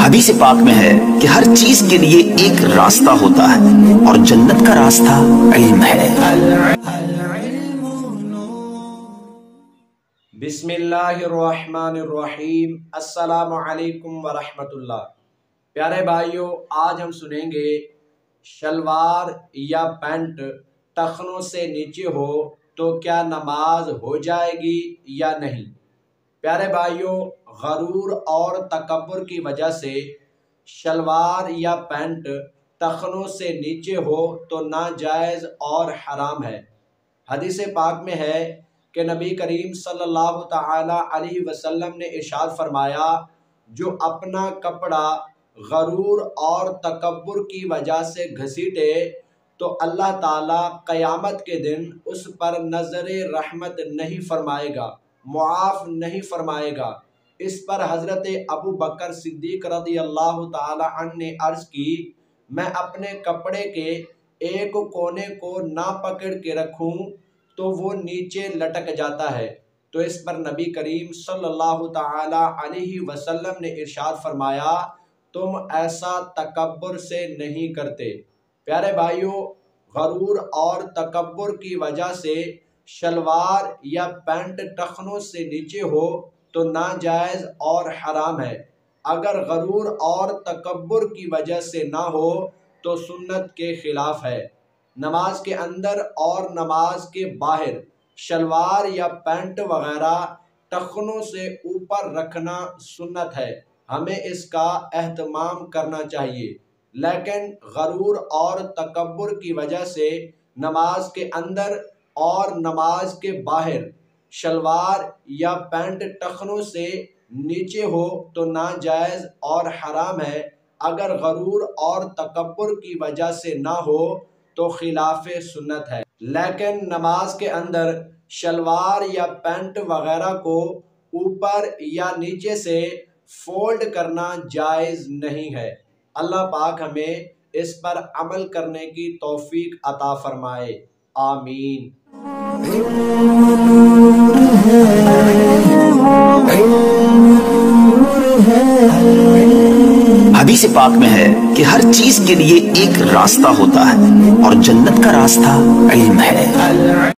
हदीस पाक में है कि हर चीज़ के लिए एक रास्ता होता है और जन्नत का रास्ता इल्म है। बिस्मिल्लाहिर्रहमानिर्रहीम। अस्सलाम वालेकुम वरहमतुल्लाह। प्यारे भाइयों, आज हम सुनेंगे, शलवार या पैंट टखनों से नीचे हो तो क्या नमाज़ हो जाएगी या नहीं? प्यारे भाइयों, गरूर और तकबर की वजह से शलवार या पैंट तखनों से नीचे हो तो नाजायज़ और हराम है। हदीस पाक में है कि नबी करीम सल्लल्लाहु अलैहि वसल्लम ने इशाद फरमाया, जो अपना कपड़ा गरूर और तकबर की वजह से घसीटे तो अल्लाह ताला क़यामत के दिन उस पर नज़र रहमत नहीं फरमाएगा। मुआफ़ नहीं फरमाएगा। इस पर हज़रत अबू बकर सिद्दीक रदी अल्लाह तन ने अर्ज़ की, मैं अपने कपड़े के एक कोने को ना पकड़ के रखूँ तो वो नीचे लटक जाता है। तो इस पर नबी करीम सल्लल्लाहु अलैहि वसल्लम ने इरशाद फरमाया, तुम ऐसा तकबर से नहीं करते। प्यारे भाइयों, गरूर और तकबर की वजह से शलवार या पैंट टखनों से नीचे हो तो नाजायज़ और हराम है। अगर गरूर और तकबर की वजह से ना हो तो सुन्नत के ख़िलाफ़ है। नमाज़ के अंदर और नमाज़ के बाहर शलवार या पैंट वगैरह टखनों से ऊपर रखना सुन्नत है। हमें इसका अहतमाम करना चाहिए। लेकिन गरूर और तकबर की वजह से नमाज़ के अंदर और नमाज़ के बाहर शलवार या पैंट टखनों से नीचे हो तो नाजायज़ और हराम है। अगर गरूर और तकबर की वजह से ना हो तो खिलाफ सुन्नत है। लेकिन नमाज़ के अंदर शलवार या पैंट वगैरह को ऊपर या नीचे से फोल्ड करना जायज़ नहीं है। अल्लाह पाक हमें इस पर अमल करने की तौफीक अता फरमाए। आमीन। हदीस पाक में है कि हर चीज़ के लिए एक रास्ता होता है और जन्नत का रास्ता इल्म है।